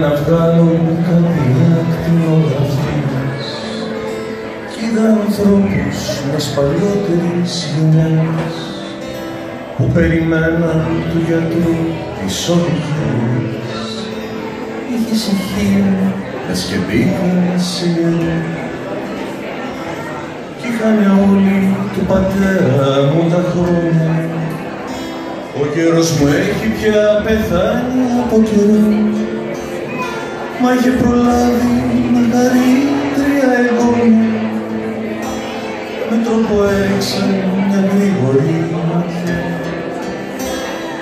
να βγάλουν κάτι ακτινογραφίες κι είδα ανθρώπους μιας παλιότερης γενιάς που περιμέναν του γιατρού τις οδηγίες. Είχες ησυχία λες και μπήκαν σε γερό κι είχαν όλοι του πατέρα μου τα χρόνια. Ο καιρός μου έχει πια πεθάνει από καιρό. Μα είχε προλάβει να χαρεί τρία εγγόνια Με τρόπο έριξαν μια γρήγορη ματιά.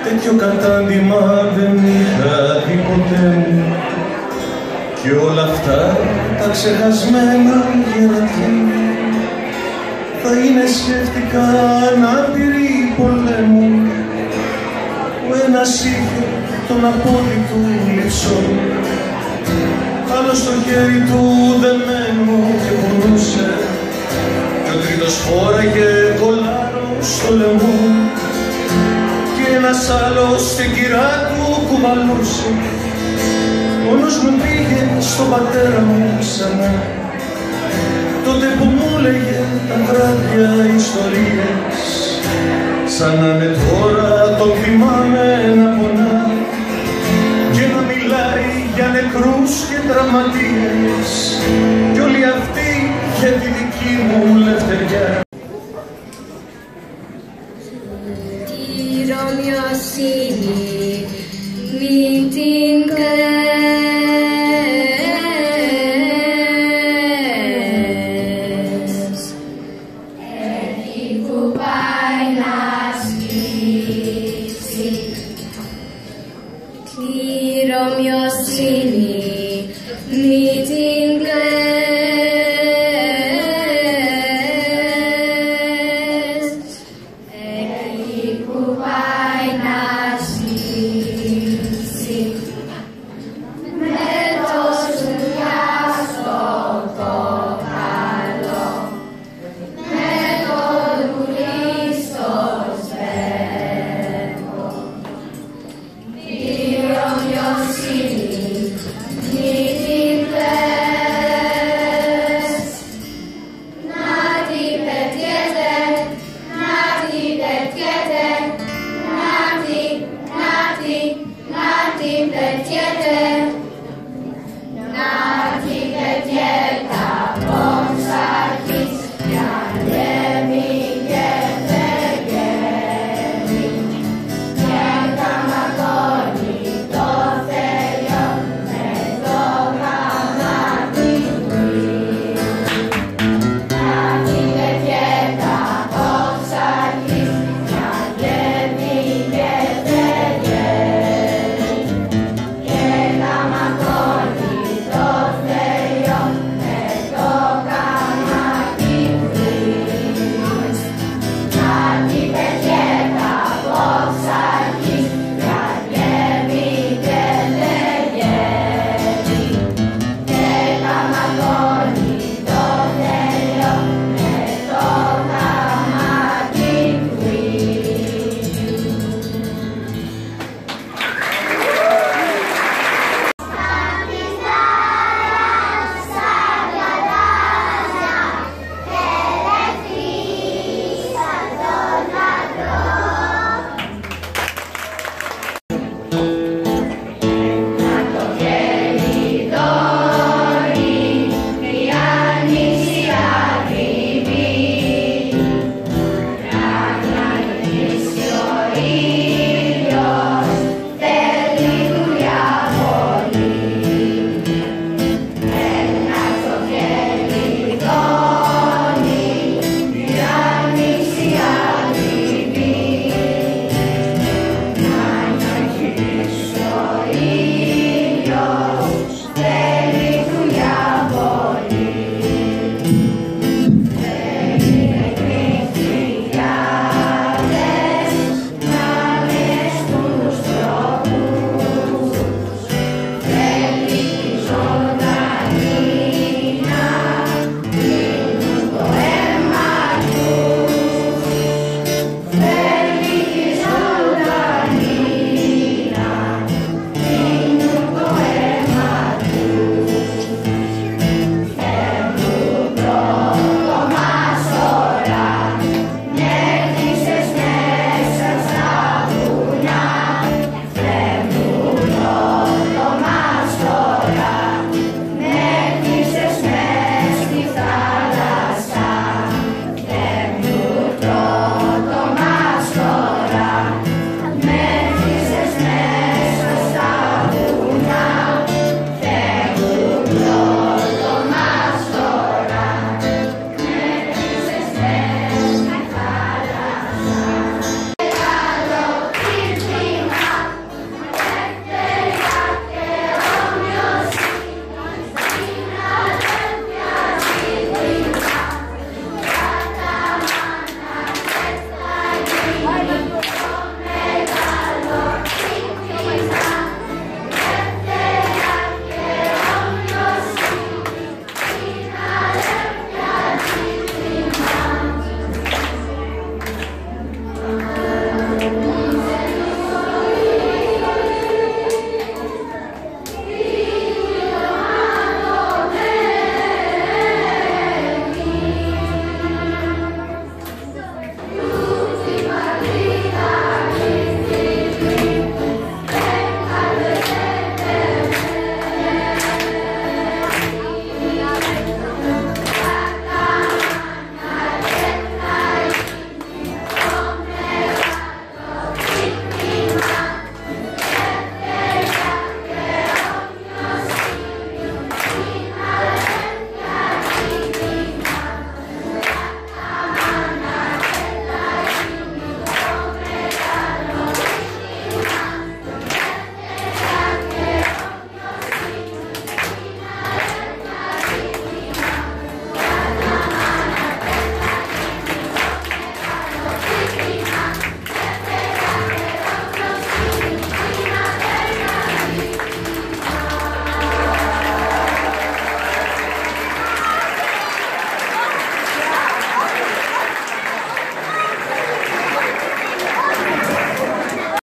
Τέτοιο κατάντημα δεν είχα δει ποτέ. Μου Κι όλα αυτά τα ξεχασμένα γερατιά Θα είναι σκέφτηκα ανάπηροι πολέμου Ο ένας είχε τον απόλυτο λυψό άλλο στο χέρι του δεμένο και πονούσε. Και ο τρίτος φόραγε κολάρο στο λαιμό. Και ένας άλλος στην κυρά του κουβαλούσε. Μόνος μου πήγε στον πατέρα μου ξανά ιστορίες. Σαν να είναι τώρα τον θυμάμαι να πονά και να μιλάει για νεκρούς και τραυματίες. Κι όλοι αυτοί για τη δική μου λευτεριά. Η Ρωμιοσύνη μην την